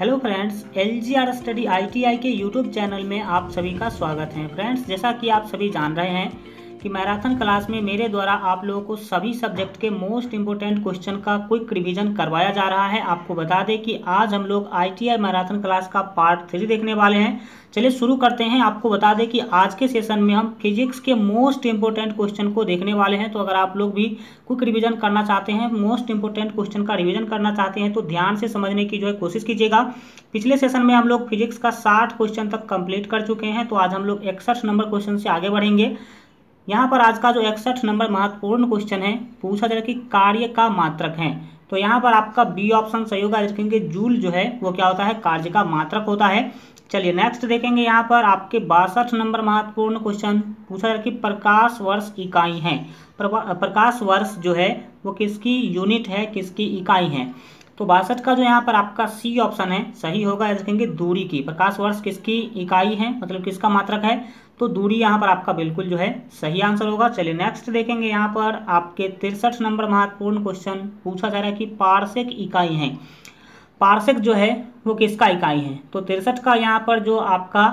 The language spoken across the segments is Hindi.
Hello friends L G R study I T I के यूट्यूब चैनल में आप सभी का स्वागत है। फ्रेंड्स जैसा कि आप सभी जान रहे हैं कि मैराथन क्लास में मेरे द्वारा आप लोगों को सभी सब्जेक्ट के मोस्ट इंपोर्टेंट क्वेश्चन का क्विक रिवीजन करवाया जा रहा है। आपको बता दें कि आज हम लोग I T I marathon class का पार्ट थ्री देखने वाले हैं। चलिए शुरू करते हैं। आपको बता दें कि आज के सेशन में हम फिजिक्स के मोस्ट इंपोर्टेंट क्वेश्चन को देखने वाले हैं। तो अगर आप लोग भी क्विक रिवीजन करना चाहते हैं मोस्ट इंपोर्टेंट क्वेश्चन का रिवीजन करना चाहते हैं तो ध्यान से समझने की जो है कोशिश कीजिएगा। पिछले सेशन में हम लोग फिजिक्स का साठ क्वेश्चन तक कंप्लीट कर चुके हैं। तो आज हम लोग इकसठ नंबर क्वेश्चन से आगे बढ़ेंगे। यहाँ पर आज का जो इकसठ नंबर महत्वपूर्ण क्वेश्चन है, पूछा जाए कि कार्य का मात्रक है। तो यहाँ पर आपका बी ऑप्शन सही होगा देखेंगे जूल जो है, वो क्या होता है? कार्य का मात्रक होता है। चलिए नेक्स्ट देखेंगे यहाँ पर आपके बासठ नंबर महत्वपूर्ण क्वेश्चन पूछा जाए कि प्रकाश वर्ष इकाई है। प्रकाश वर्ष जो है, वो किसकी यूनिट है, किसकी इकाई है? तो बासठ का जो यहाँ पर आपका सी ऑप्शन है, सही होगा देखेंगे दूरी की। प्रकाश वर्ष किसकी इकाई है मतलब किसका मात्रक है? तो दूरी यहाँ पर आपका बिल्कुल जो है, सही आंसर होगा। चलिए नेक्स्ट देखेंगे यहाँ पर आपके तिरसठ नंबर महत्वपूर्ण क्वेश्चन पूछा जा रहा है कि पार्षिक इकाई है। पार्षिक जो है, वो किसका इकाई है? तो तिरसठ का यहाँ पर जो आपका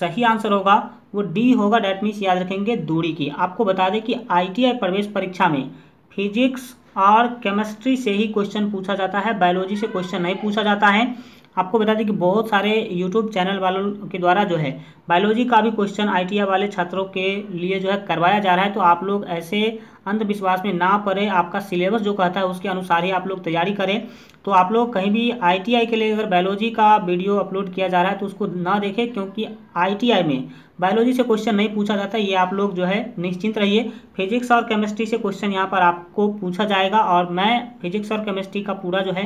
सही आंसर होगा, वो डी होगा। डेट मीन्स याद रखेंगे दूरी की। आपको बता दें कि आईटीआई प्रवेश परीक्षा में फिजिक्स और केमिस्ट्री से ही क्वेश्चन पूछा जाता है बायोलॉजी से क्वेश्चन नहीं पूछा जाता है। आपको बता दें कि बहुत सारे यूट्यूब चैनल वालों के द्वारा जो है बायोलॉजी का भी क्वेश्चन आईटीआई वाले छात्रों के लिए जो है करवाया जा रहा है। तो आप लोग ऐसे अंधविश्वास में ना पड़े, आपका सिलेबस जो कहता है उसके अनुसार ही आप लोग तैयारी करें। तो आप लोग कहीं भी आईटीआई के लिए अगर बायोलॉजी का वीडियो अपलोड किया जा रहा है तो उसको ना देखें, क्योंकि आईटीआई में बायोलॉजी से क्वेश्चन नहीं पूछा जाता, ये आप लोग जो है निश्चिंत रहिए। फिजिक्स और केमिस्ट्री से क्वेश्चन यहाँ पर आपको पूछा जाएगा, और मैं फिजिक्स और केमिस्ट्री का पूरा जो है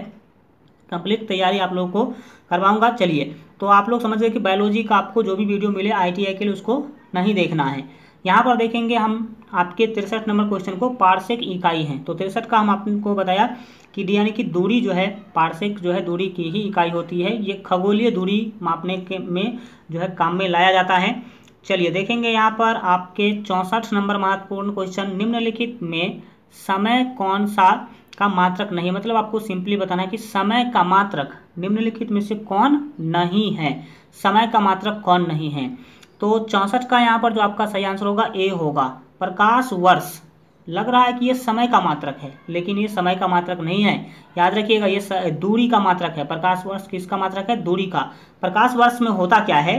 कंप्लीट तैयारी आप लोगों को करवाऊँगा। चलिए तो आप लोग समझ गए कि बायोलॉजी का आपको जो भी वीडियो मिले आईटीआई के लिए उसको नहीं देखना है। यहाँ पर देखेंगे हम आपके तिरसठ नंबर क्वेश्चन को पार्शिक इकाई है। तो तिरसठ का हम आपको बताया कि यानी कि दूरी जो है पार्शिक जो है दूरी की ही इकाई होती है। ये खगोलीय दूरी मापने के में जो है काम में लाया जाता है। चलिए देखेंगे यहाँ पर आपके चौंसठ नंबर महत्वपूर्ण क्वेश्चन निम्नलिखित में, समय कौन सा का मात्रक नहीं? मतलब आपको सिंपली बताना है कि समय का मात्रक निम्नलिखित में से कौन नहीं है? समय का मात्रक कौन नहीं है? तो चौंसठ का यहाँ पर जो आपका सही आंसर होगा, ए होगा। प्रकाश वर्ष। लग रहा है कि ये समय का मात्रक है, लेकिन ये समय का मात्रक नहीं है। याद रखिएगा, ये दूरी का मात्रक है। प्रकाश वर्ष किसका मात्रक है? दूरी का। प्रकाश वर्ष में होता क्या है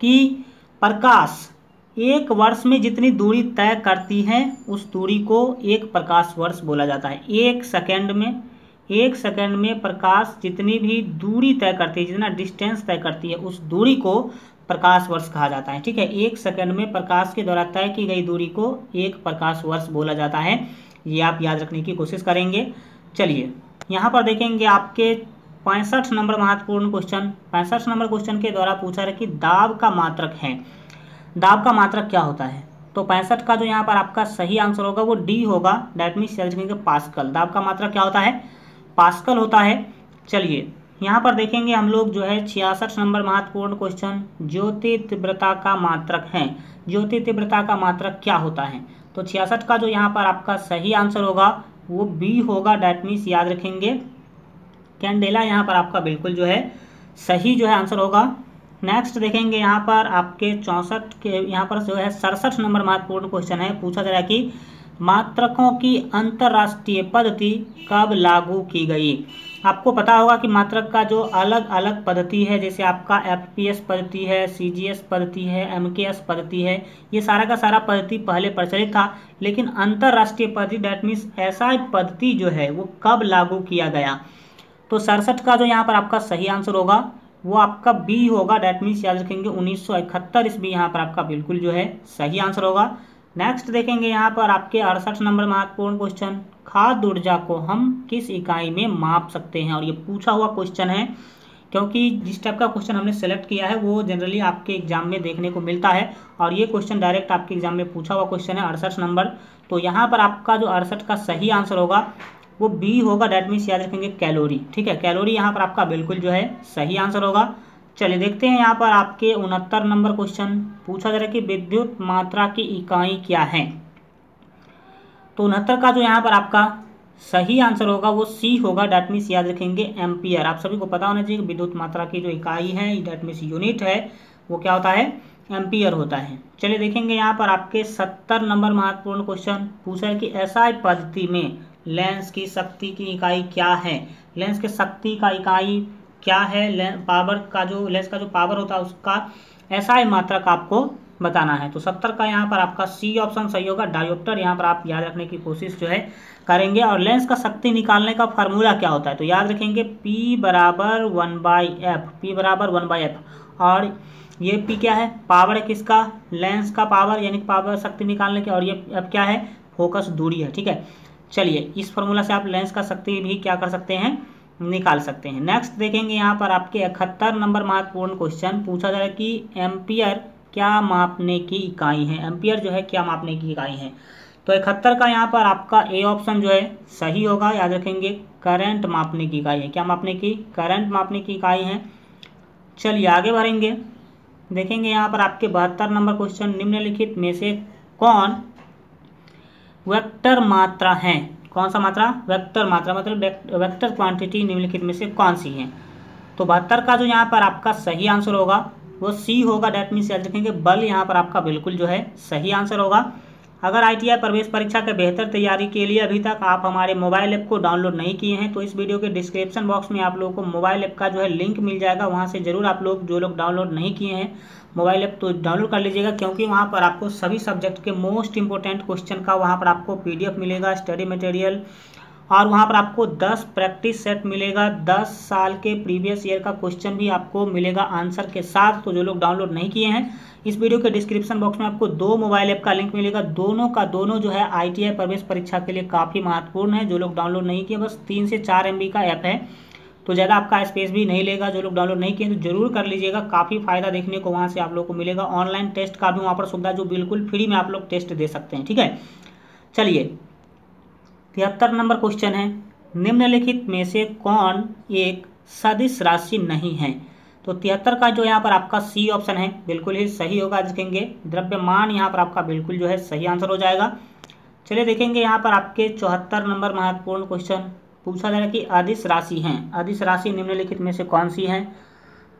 कि प्रकाश एक वर्ष में जितनी दूरी तय करती है, उस दूरी को एक प्रकाश वर्ष बोला जाता है। एक सेकेंड में, एक सेकेंड में प्रकाश जितनी भी दूरी तय करती है, जितना डिस्टेंस तय करती है, उस दूरी को प्रकाश वर्ष कहा जाता है, ठीक है? एक सेकेंड में प्रकाश के द्वारा तय की गई दूरी को एक प्रकाश वर्ष बोला जाता है। ये आप याद रखने की कोशिश करेंगे। चलिए, यहाँ पर देखेंगे आपके पैंसठ नंबर महत्वपूर्ण क्वेश्चन। पैंसठ नंबर क्वेश्चन के द्वारा पूछा रहा कि दाब का मात्रक है। दाब का मात्रक क्या होता है? तो पैंसठ का जो यहाँ पर आपका सही आंसर होगा वो डी होगा। डेट मीन सेल्स पास्कल। दाब का मात्रक क्या होता है? पास्कल होता है। चलिए यहाँ पर देखेंगे हम लोग जो है छियासठ नंबर महत्वपूर्ण क्वेश्चन ज्योति तीव्रता का मात्रक है। ज्योति तीव्रता का मात्रक क्या होता है? तो छियासठ का जो यहाँ पर आपका सही आंसर होगा, वो बी होगा डेट मीन्स याद रखेंगे कैंडेला यहाँ पर आपका बिल्कुल जो है सही जो है आंसर होगा। नेक्स्ट देखेंगे यहाँ पर आपके चौंसठ के, यहाँ पर जो है सड़सठ नंबर महत्वपूर्ण क्वेश्चन है। पूछा जा रहा है कि मात्रकों की अंतर्राष्ट्रीय पद्धति कब लागू की गई? आपको पता होगा कि मात्रक का जो अलग अलग पद्धति है, जैसे आपका एफ़ पी एस पद्धति है सी जी एस पद्धति है एम के एस पद्धति है, ये सारा का सारा पद्धति पहले प्रचलित था, लेकिन अंतर्राष्ट्रीय पद्धति डेट मीन्स ऐसा पद्धति जो है, वो कब लागू किया गया? तो सड़सठ का जो यहाँ पर आपका सही आंसर होगा, वो आपका बी होगा डेट मीन्स याद रखेंगे उन्नीस सौ इकहत्तर बी यहाँ पर आपका बिल्कुल जो है सही आंसर होगा। नेक्स्ट देखेंगे यहाँ पर आपके अड़सठ नंबर महत्वपूर्ण क्वेश्चन खाद्य ऊर्जा को हम किस इकाई में माप सकते हैं? और ये पूछा हुआ क्वेश्चन है, क्योंकि जिस टाइप का क्वेश्चन हमने सेलेक्ट किया है, वो जनरली आपके एग्ज़ाम में देखने को मिलता है। और ये क्वेश्चन डायरेक्ट आपके एग्ज़ाम में पूछा हुआ क्वेश्चन है अड़सठ नंबर। तो यहाँ पर आपका जो अड़सठ का सही आंसर होगा, वो बी होगा डेट मीन्स याद रखेंगे कैलोरी ठीक है? कैलोरी यहाँ पर आपका बिल्कुल जो है सही आंसर होगा। चलिए देखते हैं यहाँ पर आपके उनहत्तर नंबर क्वेश्चन। पूछा जा रहा है कि विद्युत मात्रा की इकाई क्या है? तो उनहत्तर का जो यहाँ पर आपका सही आंसर होगा, वो सी होगा। डैट मीन्स याद रखेंगे एम्पियर। आप सभी को पता होना चाहिए विद्युत मात्रा की जो इकाई है डैट मीन्स यूनिट है, वो क्या होता है? एम्पियर होता है। चलिए देखेंगे यहाँ पर आपके सत्तर नंबर महत्वपूर्ण क्वेश्चन। पूछा है कि ऐसा पद्धति में लेंस की शक्ति की इकाई क्या है? लेंस के शक्ति का इकाई क्या है पावर का जो लेंस का जो पावर होता है, उसका ऐसा ही मात्रक आपको बताना है। तो सत्तर का यहाँ पर आपका सी ऑप्शन सही होगा डायोप्टर यहाँ पर आप याद रखने की कोशिश जो है करेंगे। और लेंस का शक्ति निकालने का फार्मूला क्या होता है? तो याद रखेंगे, P बराबर वन बाई एफ़ पी बराबर वन बाई एफ़ और ये P क्या है? पावर है किसका? लेंस का पावर यानी पावर शक्ति निकालने की। और ये एफ़ क्या है? फोकस दूरी है, ठीक है? चलिए, इस फॉर्मूला से आप लेंस का शक्ति भी क्या कर सकते हैं? निकाल सकते हैं। नेक्स्ट देखेंगे यहाँ पर आपके इकहत्तर नंबर महत्वपूर्ण क्वेश्चन पूछा जा रहा है कि एम्पियर क्या मापने की इकाई है? एम्पियर जो है क्या मापने की इकाई है? तो इकहत्तर का यहाँ पर आपका ए ऑप्शन जो है सही होगा। याद रखेंगे करंट मापने की इकाई है। क्या मापने की? करंट मापने की इकाई है। चलिए आगे बढ़ेंगे। देखेंगे यहाँ पर आपके बहत्तर नंबर क्वेश्चन निम्नलिखित में से कौन? वेक्टर मात्रा है। कौन सा मात्रा? वेक्टर मात्रा मतलब वेक्टर क्वांटिटी निम्नलिखित में से कौन सी है? तो बहत्तर का जो यहाँ पर आपका सही आंसर होगा, वो सी होगा डेट मीन्स याद रखेंगे बल यहाँ पर आपका बिल्कुल जो है सही आंसर होगा। अगर आईटीआई प्रवेश परीक्षा के बेहतर तैयारी के लिए अभी तक आप हमारे मोबाइल ऐप को डाउनलोड नहीं किए हैं तो इस वीडियो के डिस्क्रिप्शन बॉक्स में आप लोगों को मोबाइल ऐप का जो है लिंक मिल जाएगा, वहाँ से ज़रूर आप लोग, जो लोग डाउनलोड नहीं किए हैं मोबाइल ऐप तो डाउनलोड कर लीजिएगा, क्योंकि वहाँ पर आपको सभी सब्जेक्ट के मोस्ट इंपॉर्टेंट क्वेश्चन का वहाँ पर आपको पीडीएफ मिलेगा स्टडी मटेरियल और वहाँ पर आपको 10 प्रैक्टिस सेट मिलेगा 10 साल के प्रीवियस ईयर का क्वेश्चन भी आपको मिलेगा आंसर के साथ तो जो लोग डाउनलोड नहीं किए हैं, इस वीडियो के डिस्क्रिप्शन बॉक्स में आपको दो मोबाइल ऐप का लिंक मिलेगा, दोनों का दोनों जो है आईटीआई प्रवेश परीक्षा के लिए काफ़ी महत्वपूर्ण है, जो लोग डाउनलोड नहीं किए, बस तीन से चार एम का ऐप है। तो ज़्यादा आपका स्पेस भी नहीं लेगा, जो लोग डाउनलोड नहीं किए तो ज़रूर कर लीजिएगा। काफ़ी फ़ायदा देखने को वहाँ से आप लोग को मिलेगा। ऑनलाइन टेस्ट का भी वहाँ पर सुविधा, जो बिल्कुल फ्री में आप लोग टेस्ट दे सकते हैं, ठीक है? चलिए, तिहत्तर नंबर क्वेश्चन है। निम्नलिखित में से कौन एक सदिश राशि नहीं है? तो तिहत्तर का जो यहाँ पर आपका सी ऑप्शन है, बिल्कुल ही सही होगा देखेंगे द्रव्यमान यहाँ पर आपका बिल्कुल जो है सही आंसर हो जाएगा। चलिए देखेंगे यहाँ पर आपके चौहत्तर नंबर महत्वपूर्ण क्वेश्चन पूछा जा रहा है कि अदिश राशि हैं। अदिश राशि निम्नलिखित में से कौन सी है?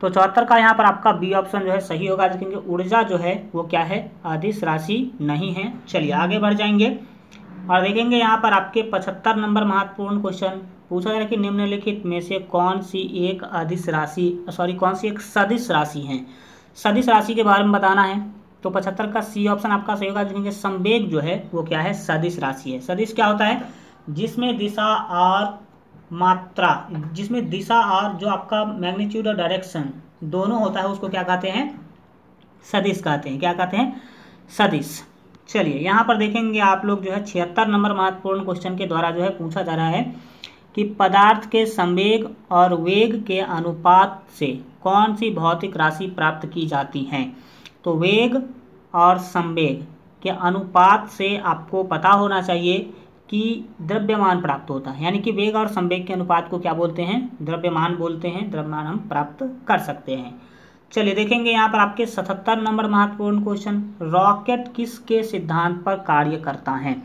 तो चौहत्तर का यहाँ पर आपका बी ऑप्शन जो है सही होगा। देखेंगे ऊर्जा जो है वो क्या है? अदिश राशि नहीं है। चलिए आगे बढ़ जाएँगे। और देखेंगे यहाँ पर आपके पचहत्तर नंबर महत्वपूर्ण क्वेश्चन पूछा जा कि निम्नलिखित में से कौन सी एक अधिस राशि सॉरी कौन सी एक सदिश राशि है? सदिश राशि के बारे में बताना है। तो पचहत्तर का सी ऑप्शन आपका सही होगा। देखेंगे संवेग जो है वो क्या है? सदिश राशि है। सदिश क्या होता है? जिसमें दिशा और मात्रा, जिसमें दिशा और जो आपका मैग्नीट्यूड और डायरेक्शन दोनों होता है, उसको क्या कहते हैं? सदिश कहते हैं। क्या कहते हैं? सदिश। चलिए, यहाँ पर देखेंगे आप लोग जो है छिहत्तर नंबर महत्वपूर्ण क्वेश्चन के द्वारा जो है पूछा जा रहा है कि पदार्थ के संवेग और वेग के अनुपात से कौन सी भौतिक राशि प्राप्त की जाती है? तो वेग और संवेग के अनुपात से आपको पता होना चाहिए कि द्रव्यमान प्राप्त होता है। यानी कि वेग और संवेग के अनुपात को क्या बोलते हैं? द्रव्यमान बोलते हैं, द्रव्यमान हम प्राप्त कर सकते हैं। चलिए देखेंगे यहाँ पर आपके सतहत्तर नंबर महत्वपूर्ण क्वेश्चन रॉकेट किसके सिद्धांत पर कार्य करता है?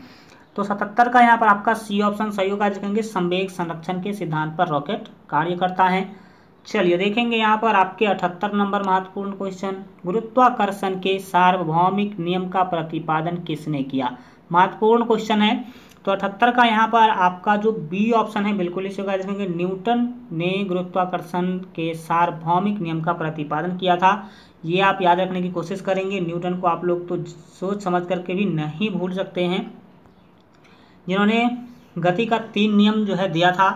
तो सतहत्तर का यहाँ पर आपका सी ऑप्शन सही होगा देखेंगे संवेग संरक्षण के सिद्धांत पर रॉकेट कार्य करता है। चलिए देखेंगे यहाँ पर आपके अठहत्तर नंबर महत्वपूर्ण क्वेश्चन गुरुत्वाकर्षण के सार्वभौमिक नियम का प्रतिपादन किसने किया? महत्वपूर्ण क्वेश्चन है। तो अठहत्तर का यहाँ पर आपका जो बी ऑप्शन है, बिल्कुल इसी होगा देखेंगे न्यूटन ने गुरुत्वाकर्षण के सार्वभौमिक नियम का प्रतिपादन किया था। ये आप याद रखने की कोशिश करेंगे, न्यूटन को आप लोग तो सोच समझ करके भी नहीं भूल सकते हैं। जिन्होंने गति का तीन नियम जो है दिया था।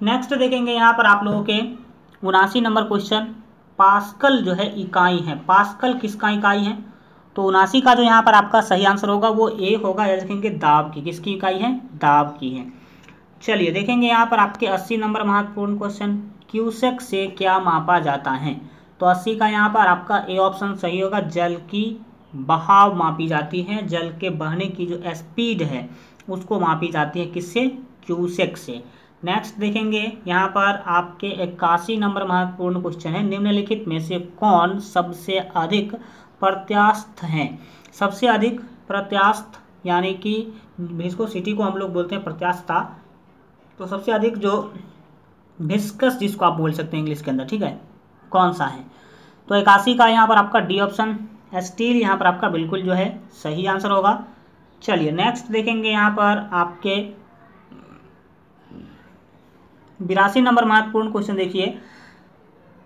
नेक्स्ट देखेंगे यहाँ पर आप लोगों के उनासी नंबर क्वेश्चन पास्कल जो है इकाई है। पास्कल किसका इकाई है? तो उनासी का जो यहाँ पर आपका सही आंसर होगा वो ए होगा या देखेंगे दाब की। किसकी इकाई है? दाब की है। चलिए देखेंगे यहाँ पर आपके अस्सी नंबर महत्वपूर्ण क्वेश्चन क्यूसेक से क्या मापा जाता है? तो अस्सी का यहाँ पर आपका ए ऑप्शन सही होगा, जल की बहाव मापी जाती है। जल के बहने की जो स्पीड है, उसको मापी जाती है किससे? क्यूसेक से। नेक्स्ट देखेंगे यहाँ पर आपके इक्यासी नंबर महत्वपूर्ण क्वेश्चन है। निम्नलिखित में से कौन सबसे अधिक प्रत्यास्थ हैं। सबसे अधिक प्रत्यास्थ, यानी कि भिस्को सिटी को हम लोग बोलते हैं प्रत्याशता तो सबसे अधिक जो भिस्कस जिसको आप बोल सकते हैं इंग्लिश के अंदर, ठीक है? कौन सा है? तो इक्यासी का यहाँ पर आपका डी ऑप्शन, स्टील यहाँ पर आपका बिल्कुल जो है सही आंसर होगा। चलिए, नेक्स्ट देखेंगे यहाँ पर आपके बिरासी नंबर महत्वपूर्ण क्वेश्चन देखिए।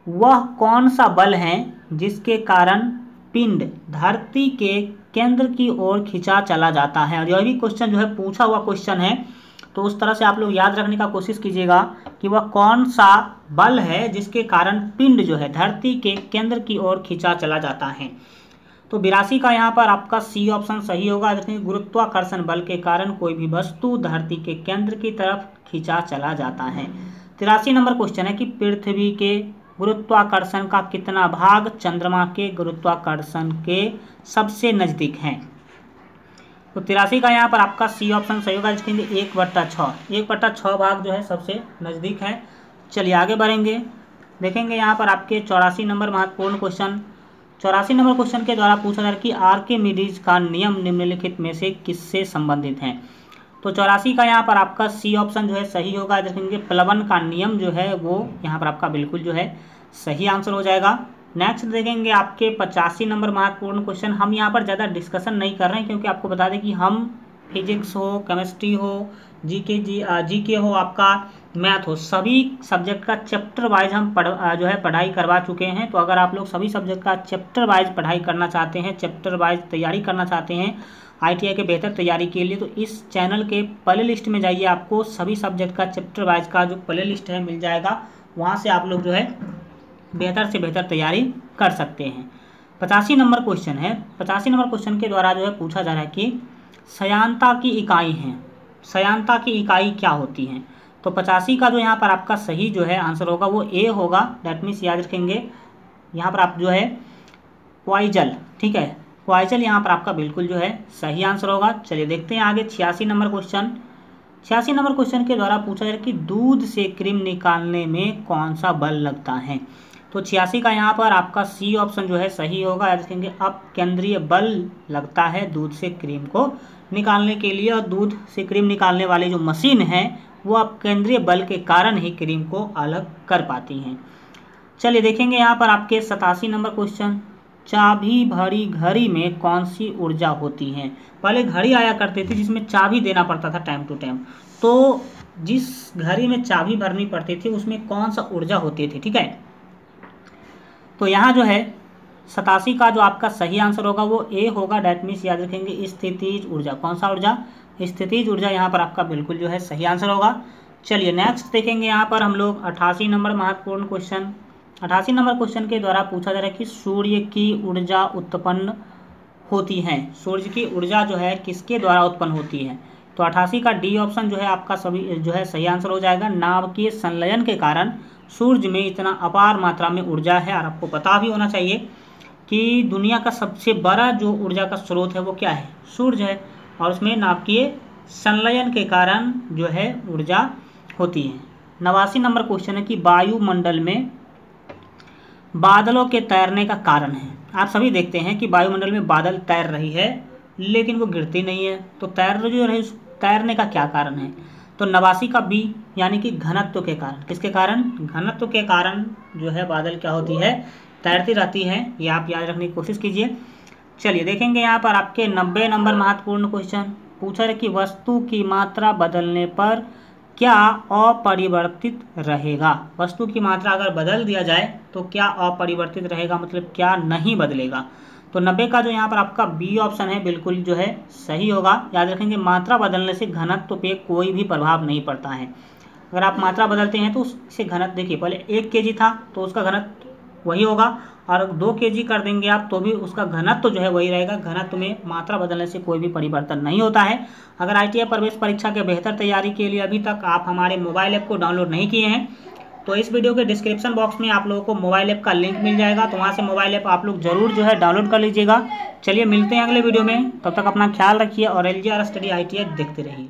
वह कौन सा बल है जिसके कारण पिंड धरती के केंद्र की ओर खिंचा चला जाता है। और यह भी क्वेश्चन जो है पूछा हुआ क्वेश्चन है। तो उस तरह से आप लोग याद रखने का कोशिश कीजिएगा कि वह कौन सा बल है जिसके कारण पिंड जो है धरती के केंद्र की ओर खिंचा चला जाता है। तो बिरासी का यहाँ पर आपका सी ऑप्शन सही होगा। देखें गुरुत्वाकर्षण बल के कारण कोई भी वस्तु धरती के केंद्र की तरफ़ खिंचा चला जाता है। तिरासी नंबर क्वेश्चन है कि पृथ्वी के गुरुत्वाकर्षण का कितना भाग चंद्रमा के गुरुत्वाकर्षण के सबसे नज़दीक है? तो तिरासी का यहाँ पर आपका सी ऑप्शन सही होगा, जिसके लिए एक बट्टा छः एक बट्टा छः भाग जो है सबसे नज़दीक है। चलिए आगे बढ़ेंगे। देखेंगे यहाँ पर आपके चौरासी नंबर महत्वपूर्ण क्वेश्चन चौरासी नंबर क्वेश्चन के द्वारा पूछा जा रहा है कि आर के मिडीज का नियम निम्नलिखित में से किससे संबंधित है? तो चौरासी का यहाँ पर आपका सी ऑप्शन जो है सही होगा। देखेंगे प्लवन का नियम जो है वो यहाँ पर आपका बिल्कुल जो है सही आंसर हो जाएगा। नेक्स्ट देखेंगे आपके पचासी नंबर महत्वपूर्ण क्वेश्चन हम यहाँ पर ज़्यादा डिस्कशन नहीं कर रहे हैं क्योंकि आपको बता दें कि हम फिजिक्स हो केमिस्ट्री हो जी के जी जी के हो, आपका मैथ हो, सभी सब्जेक्ट का चैप्टर वाइज हम पढ़ जो है पढ़ाई करवा चुके हैं। तो अगर आप लोग सभी सब्जेक्ट का चैप्टर वाइज पढ़ाई करना चाहते हैं चैप्टर वाइज तैयारी करना चाहते हैं आईटीआई के बेहतर तैयारी के लिए तो इस चैनल के प्ले लिस्ट में जाइए। आपको सभी सब्जेक्ट का चैप्टर वाइज का जो प्ले लिस्ट है, मिल जाएगा। वहाँ से आप लोग जो है, बेहतर से बेहतर तैयारी कर सकते हैं। पचासी नंबर क्वेश्चन है। पचासी नंबर क्वेश्चन के द्वारा जो है पूछा जा रहा है कि सयांता की इकाई है। सयांता की इकाई क्या होती है? तो पचासी का जो यहाँ पर आपका सही जो है आंसर होगा, वो ए होगा। डेट मीन्स याद रखेंगे। यहाँ पर आप जो है वाइजल ठीक है? वाइजल यहाँ पर आपका बिल्कुल जो है सही आंसर होगा। चलिए देखते हैं आगे छियासी नंबर क्वेश्चन। छियासी नंबर क्वेश्चन के द्वारा पूछा जाए कि दूध से क्रीम निकालने में कौन सा बल लगता है? तो छियासी का यहाँ पर आपका सी ऑप्शन जो है सही होगा। याद रखेंगे, अब केंद्रीय बल लगता है दूध से क्रीम को निकालने के लिए और दूध से क्रीम निकालने वाली जो मशीन है, वो अब केंद्रीय बल के कारण ही क्रीम को अलग कर पाती हैं। चलिए देखेंगे यहाँ पर आपके सतासी नंबर क्वेश्चन। चाबी भरी घड़ी में कौन सी ऊर्जा होती है? पहले घड़ी आया करते थे जिसमें चाबी देना पड़ता था टाइम टू टाइम तो जिस घड़ी में चाबी भरनी पड़ती थी, उसमें कौन सा ऊर्जा होती थी, ठीक है? तो यहाँ जो है, सतासी का जो आपका सही आंसर होगा, वो ए होगा। डेट मीन्स याद रखेंगे, स्थितिज ऊर्जा। कौन सा ऊर्जा? स्थितिज ऊर्जा यहाँ पर आपका बिल्कुल जो है सही आंसर होगा। चलिए नेक्स्ट देखेंगे यहाँ पर हम लोग अठासी नंबर महत्वपूर्ण क्वेश्चन अठासी नंबर क्वेश्चन के द्वारा पूछा जा रहा है कि सूर्य की ऊर्जा उत्पन्न होती है। सूर्य की ऊर्जा जो है, किसके द्वारा उत्पन्न होती है? तो अठासी का डी ऑप्शन जो है, आपका सभी, जो है, सही आंसर हो जाएगा। नाव के संलयन के कारण सूर्य में इतना अपार मात्रा में ऊर्जा है, और आपको पता भी होना चाहिए कि दुनिया का सबसे बड़ा जो ऊर्जा का स्रोत है, वो क्या है? सूर्य है, और उसमें नाभिकीय संलयन के कारण जो है, ऊर्जा होती है। नवासी नंबर क्वेश्चन है कि वायुमंडल में बादलों के तैरने का कारण है। आप सभी देखते हैं कि वायुमंडल में बादल तैर रही है, लेकिन वो गिरती नहीं है। तो तैर जो रही, तैरने का क्या कारण है? तो नवासी का बी, यानी कि घनत्व के कारण। किसके कारण? घनत्व के कारण जो है बादल क्या होती है? तैरती रहती है। ये आप याद रखने की कोशिश कीजिए। चलिए, देखेंगे यहाँ पर आपके नब्बे नंबर महत्वपूर्ण क्वेश्चन पूछा है कि वस्तु की मात्रा बदलने पर क्या अपरिवर्तित रहेगा? वस्तु की मात्रा अगर बदल दिया जाए तो क्या अपरिवर्तित रहेगा? मतलब क्या नहीं बदलेगा? तो नब्बे का जो यहाँ पर आपका बी ऑप्शन है, बिल्कुल जो है सही होगा। याद रखेंगे, मात्रा बदलने से घनत्व पे कोई भी प्रभाव नहीं पड़ता है। अगर आप मात्रा बदलते हैं तो उससे घनत्व, देखिए, पहले एक के था तो उसका घनत्व वही होगा। और दो के जी कर देंगे आप तो भी उसका घनत्व तो जो है वही रहेगा। घनत्व में मात्रा बदलने से कोई भी परिवर्तन नहीं होता है। अगर आईटीआई प्रवेश परीक्षा के बेहतर तैयारी के लिए अभी तक आप हमारे मोबाइल ऐप को डाउनलोड नहीं किए हैं तो इस वीडियो के डिस्क्रिप्शन बॉक्स में आप लोगों को मोबाइल ऐप का लिंक मिल जाएगा। तो वहाँ से मोबाइल ऐप आप लोग ज़रूर जो है डाउनलोड कर लीजिएगा। चलिए मिलते हैं अगले वीडियो में। तब तक अपना ख्याल रखिए और L G R study ITI देखते रहिए।